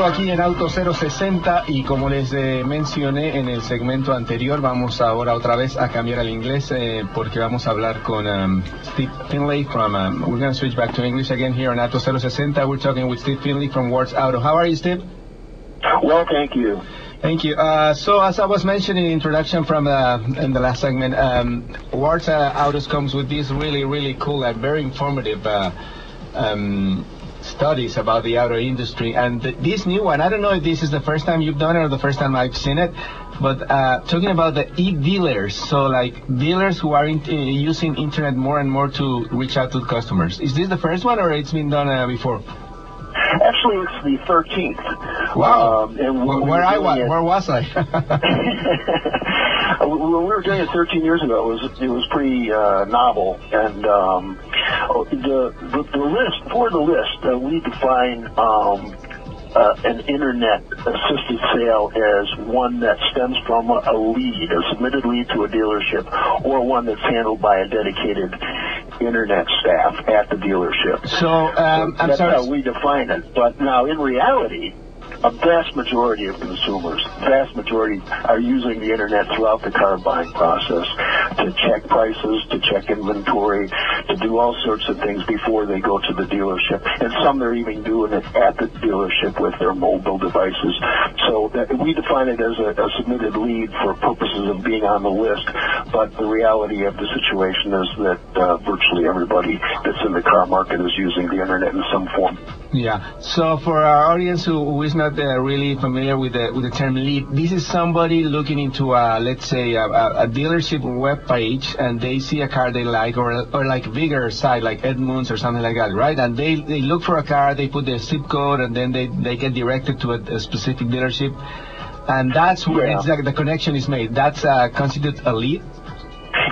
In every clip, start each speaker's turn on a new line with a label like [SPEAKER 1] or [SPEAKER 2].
[SPEAKER 1] regreso aquí en Auto 060 y como les eh, mencioné en el segmento anterior, vamos ahora otra vez a cambiar al inglés eh, porque vamos a hablar con um, Steve Finley from, um, we're going to switch back to English again here on Auto 060. We're talking with Steve Finley from Wards Auto. How are you, Steve?
[SPEAKER 2] Well, thank you.
[SPEAKER 1] Thank you. Uh, so as I was mentioning in introduction from uh, in the last segment, um, Wards uh, Autos comes with this really, really cool and very informative uh, um, studies about the auto industry. And th- this new one, I don't know if this is the first time you've done it or the first time I've seen it, but uh, talking about the e-dealers, so like dealers who are in- uh, using internet more and more to reach out to customers. Is this the first one or it's been done uh, before?
[SPEAKER 2] Actually, it's the 13th.
[SPEAKER 1] Wow.
[SPEAKER 2] Um, and
[SPEAKER 1] Wh-
[SPEAKER 2] we
[SPEAKER 1] where I was,
[SPEAKER 2] it-
[SPEAKER 1] where was I?
[SPEAKER 2] when we were doing it 13 years ago, it was it was pretty uh, novel, and um, oh, the, the the list for the list uh, we define um, uh, an internet assisted sale as one that stems from a, lead, a submitted lead to a dealership, or one that's handled by a dedicated internet staff at the dealership.
[SPEAKER 1] so um, I'm
[SPEAKER 2] That's
[SPEAKER 1] sorry.
[SPEAKER 2] how we define it. But now, in reality, a vast majority of consumers, vast majority, are using the internet throughout the car buying process to check prices, to check inventory, to do all sorts of things before they go to the dealership. And some they're even doing it at the dealership with their mobile devices. So that, we define it as a, a submitted lead for purposes of being on the list. But the reality of the situation is that uh, virtually everybody that's in the car market is using the internet in some form.
[SPEAKER 1] Yeah. So for our audience who, who is not uh, really familiar with the with the term lead, this is somebody looking into a let's say a, a, dealership web page and they see a car they like or or like bigger site like Edmunds or something like that, right? And they they look for a car, they put their zip code, and then they they get directed to a, a specific dealership, and that's where
[SPEAKER 2] Yeah.
[SPEAKER 1] it's like the connection is made. That's uh, considered a lead.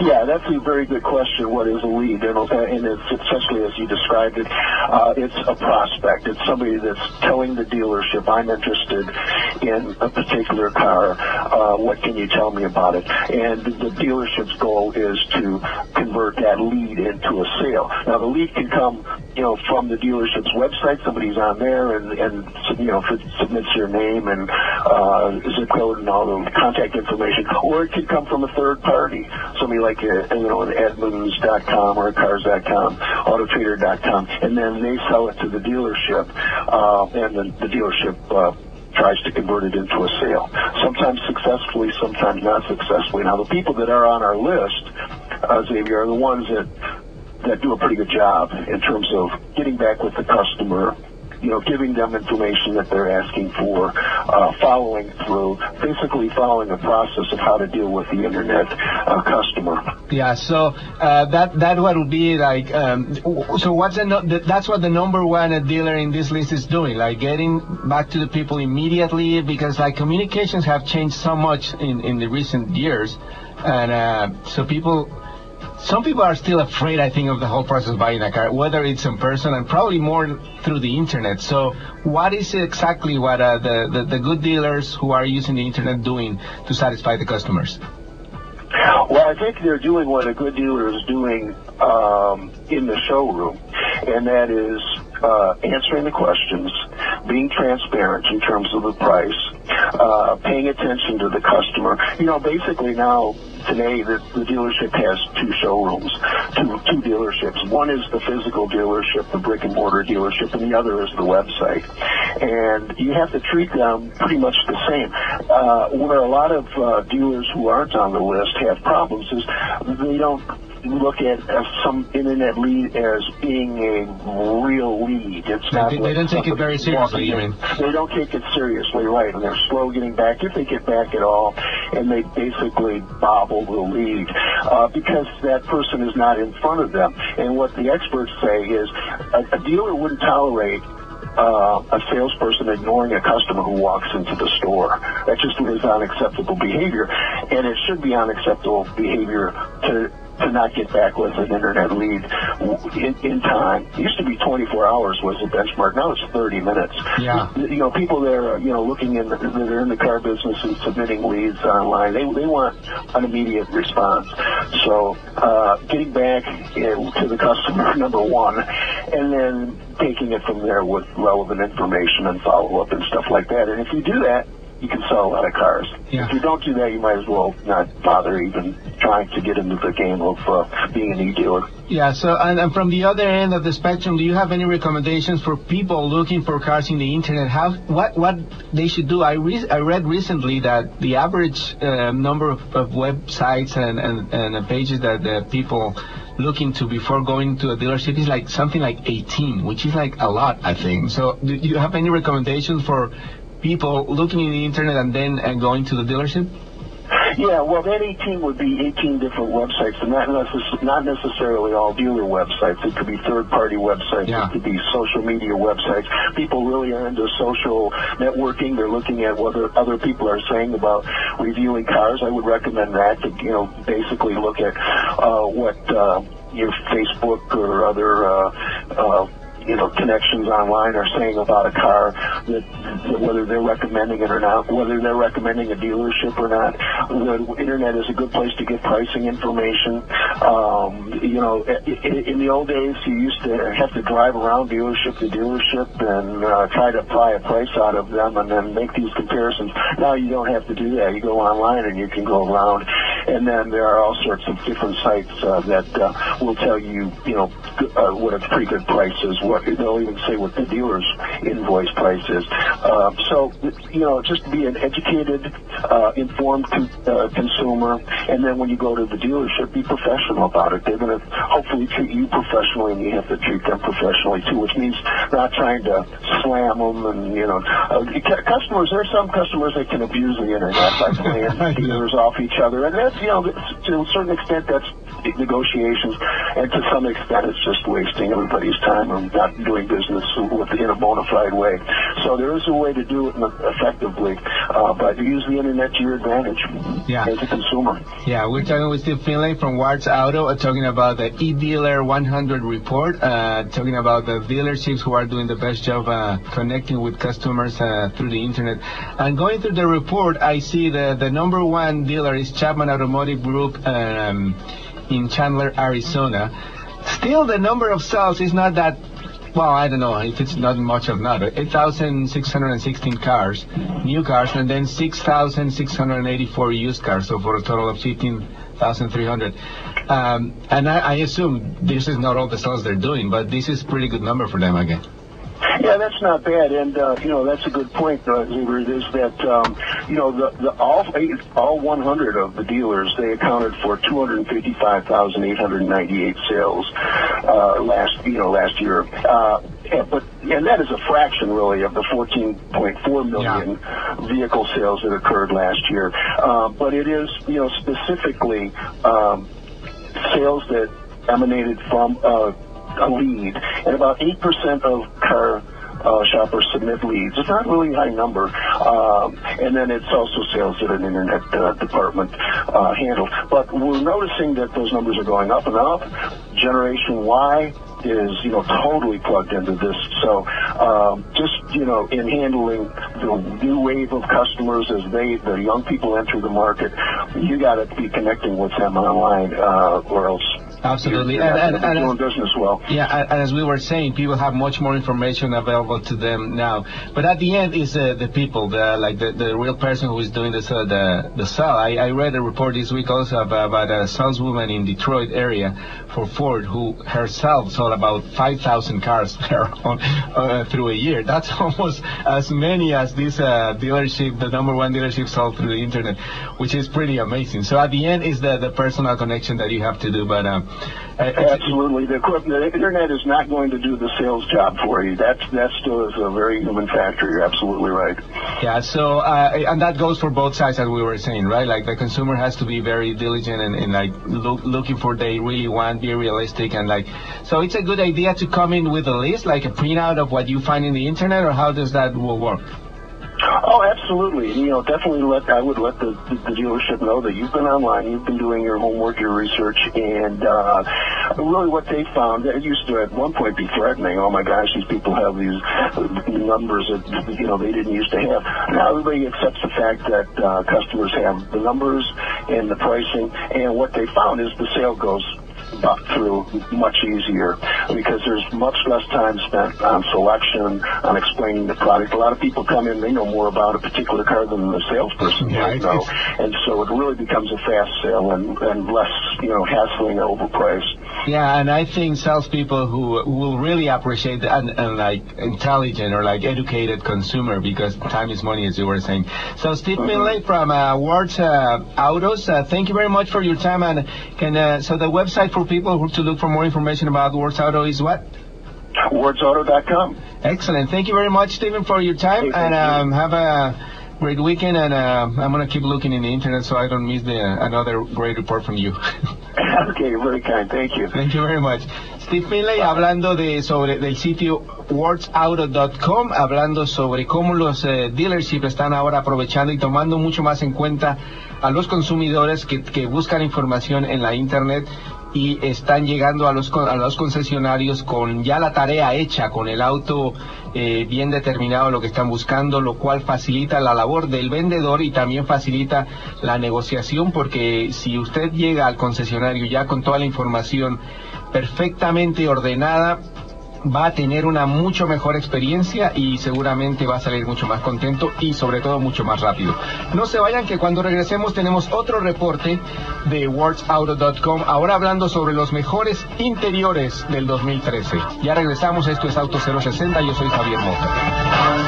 [SPEAKER 2] Yeah, that's a very good question. What is a lead? And, and it's essentially, as you described it, uh, it's a prospect. It's somebody that's telling the dealership, I'm interested in a particular car. Uh, what can you tell me about it? And the dealership's goal is to convert that lead into a sale. Now, the lead can come, you know, from the dealership's website. Somebody's on there and, and you know, submits your name and uh, zip code and all the contact information, or it could come from a third party, somebody like uh, you know, an Edmunds.com or a Cars.com, Autotrader.com, and then they sell it to the dealership, uh, and the, the dealership. Uh, tries to convert it into a sale. Sometimes successfully, sometimes not successfully. Now, the people that are on our list, uh, Xavier, are the ones that that do a pretty good job in terms of getting back with the customer, you know, giving them information that they're asking for, uh, following through, basically following a process of how to deal with the internet uh, customer.
[SPEAKER 1] Yeah, so uh, that that what would be like. Um, so what's the, that's what the number one dealer in this list is doing, like getting back to the people immediately because like communications have changed so much in in the recent years, and uh, so people. Some people are still afraid, I think, of the whole process of buying a car, whether it's in person and probably more through the internet. So, what is exactly what uh, the, the the good dealers who are using the internet doing to satisfy the customers?
[SPEAKER 2] Well, I think they're doing what a good dealer is doing um, in the showroom, and that is uh, answering the questions, being transparent in terms of the price, uh, paying attention to the customer. You know, basically now today the, the dealership has two showrooms, two two dealerships. One is the physical dealership, the brick and mortar dealership, and the other is the website. And you have to treat them pretty much the same. Uh, where a lot of uh, dealers who aren't on the list have problems is they don't look at uh, some internet lead as being a real lead. It's
[SPEAKER 1] They-
[SPEAKER 2] not.
[SPEAKER 1] they- they
[SPEAKER 2] like
[SPEAKER 1] don't take it very seriously, you mean?
[SPEAKER 2] They don't take it seriously, right? And they're slow getting back, if they get back at all, and they basically bobble the lead uh, because that person is not in front of them. And what the experts say is a, a dealer wouldn't tolerate uh, a salesperson ignoring a customer who walks into the store. That just is unacceptable behavior, and it should be unacceptable behavior to to not get back with an internet lead in, in time. It used to be 24 hours was the benchmark. Now it's 30 minutes.
[SPEAKER 1] Yeah.
[SPEAKER 2] You know, people there, you know, looking in, that are in the car business and submitting leads online, they, they want an immediate response. So, uh, getting back to the customer, number one, and then taking it from there with relevant information and follow up and stuff like that. And if you do that, you can sell a lot of cars.
[SPEAKER 1] Yeah.
[SPEAKER 2] If you don't do that, you might as well not bother even trying to get into the game of uh, being an e-dealer.
[SPEAKER 1] Yeah. So, and, and, from the other end of the spectrum, do you have any recommendations for people looking for cars in the internet? How what what they should do? I re- I read recently that the average uh, number of, of, websites and and, and pages that the people looking to before going to a dealership is like something like 18, which is like a lot, I think. So, do you have any recommendations for people looking in the internet and then uh, going to the dealership?
[SPEAKER 2] Yeah, well, that 18 would be 18 different websites, and not, necess- not necessarily all dealer websites. It could be third-party websites.
[SPEAKER 1] Yeah.
[SPEAKER 2] It could be social media websites. People really are into social networking. They're looking at what other people are saying about reviewing cars. I would recommend that to, you know, basically look at uh, what uh, your Facebook or other uh, uh, you know connections online are saying about a car that, that whether they're recommending it or not, whether they're recommending a dealership or not. The internet is a good place to get pricing information. Um, you know, in in the old days, you used to have to drive around dealership to dealership and uh, try to pry a price out of them and then make these comparisons. Now you don't have to do that. You go online and you can go around and then there are all sorts of different sites uh, that uh, will tell you, you know, uh, what a pretty good price is. What they'll even say what the dealer's invoice price is. Uh, so, you know, just be an educated, uh, informed con- uh, consumer, and then when you go to the dealership, be professional about it. They're going to hopefully treat you professionally, and you have to treat them professionally too, which means not trying to slam them and you know, uh, customers. There are some customers that can abuse the internet by playing dealers off each other, and that's you know, to a certain extent, that's negotiations, and to some extent, it's just wasting everybody's time and not doing business with, in a bona fide way. So there is a way to do it effectively, uh, but use the internet to your advantage
[SPEAKER 1] yeah.
[SPEAKER 2] as a consumer.
[SPEAKER 1] Yeah, we're talking with Steve Finlay from Wards Auto, uh, talking about the eDealer 100 report, uh, talking about the dealerships who are doing the best job uh, connecting with customers uh, through the internet. And going through the report, I see the, the number one dealer is Chapman Automotive Group um, in Chandler, Arizona. Still, the number of sales is not that well, I don't know if it's not much or not. 8,616 cars, new cars, and then 6,684 used cars, so for a total of 15,300. Um, and I, I, assume this is not all the sales they're doing, but this is pretty good number for them again.
[SPEAKER 2] Yeah, that's not bad, and uh, you know that's a good point, uh, Is that um, you know the, the all eight, all 100 of the dealers they accounted for 255,898 sales uh, last you know last year. Uh, but and that is a fraction really of the 14.4 million
[SPEAKER 1] yeah.
[SPEAKER 2] vehicle sales that occurred last year. Uh, but it is you know specifically um, sales that emanated from uh, a lead, and about 8% of car uh, shoppers submit leads. It's not really a high number. Um, and then it's also sales that an internet uh, department uh, handles. But we're noticing that those numbers are going up and up. Generation Y is, you know, totally plugged into this. So um, just, you know, in handling the new wave of customers as they, the young people enter the market, you got to be connecting with them online uh, or else
[SPEAKER 1] Absolutely.
[SPEAKER 2] You're, and, and, and, doing business well.
[SPEAKER 1] Yeah, and as we were saying, people have much more information available to them now. But at the end is uh, the people, the like the, the real person who is doing the uh, the the sell. I, I read a report this week also about, about a saleswoman in Detroit area for Ford who herself sold about 5,000 cars on, uh, through a year. That's almost as many as this uh, dealership, the number one dealership sold through the internet, which is pretty amazing. So at the end is the the personal connection that you have to do, but. Um,
[SPEAKER 2] Absolutely, the, the internet is not going to do the sales job for you. That's that still is a very human factor. You're absolutely right.
[SPEAKER 1] Yeah. So, uh, and that goes for both sides, as we were saying, right? Like the consumer has to be very diligent and, and like look, looking for they really want, be realistic, and like. So it's a good idea to come in with a list, like a printout of what you find in the internet, or how does that will work?
[SPEAKER 2] Oh, absolutely Absolutely. You know, definitely let I would let the, the, the dealership know that you've been online, you've been doing your homework, your research, and uh, really what they found, it used to at one point be threatening. Oh my gosh, these people have these numbers that you know they didn't used to have. Now everybody accepts the fact that uh, customers have the numbers and the pricing, and what they found is the sale goes through much easier because there's much less time spent on selection, on explaining the product. A lot of people come in, they know more about a particular car than the salesperson yeah, know. And so it really becomes a fast sale and, and less, you know, hassling or overpriced.
[SPEAKER 1] Yeah, and I think salespeople who, who will really appreciate and, and like intelligent or like educated consumer because time is money, as you were saying. So Steve mm-hmm. from uh, Wards uh, Autos, uh, thank you very much for your time. And can uh, so the website for people who to look for more information about Wards Auto is what?
[SPEAKER 2] WardsAuto.com.
[SPEAKER 1] Excellent. Thank you very much, Stephen, for your time, hey, and um, have a great weekend. And uh, I'm gonna keep looking in the internet so I don't miss the another great report from you.
[SPEAKER 2] okay, very kind. Thank you.
[SPEAKER 1] Thank you very much. Steve Finlay hablando de sobre del sitio wordsauto.com, hablando sobre cómo los eh, dealerships están ahora aprovechando y tomando mucho más en cuenta a los consumidores que, que buscan información en la internet y están llegando a los, a los concesionarios con ya la tarea hecha, con el auto eh, bien determinado lo que están buscando, lo cual facilita la labor del vendedor y también facilita la negociación porque si usted llega al concesionario ya con toda la información perfectamente ordenada, va a tener una mucho mejor experiencia y seguramente va a salir mucho más contento y sobre todo mucho más rápido. No se vayan que cuando regresemos tenemos otro reporte de wordsauto.com ahora hablando sobre los mejores interiores del 2013. Ya regresamos, esto es Auto 060, yo soy Javier Mota.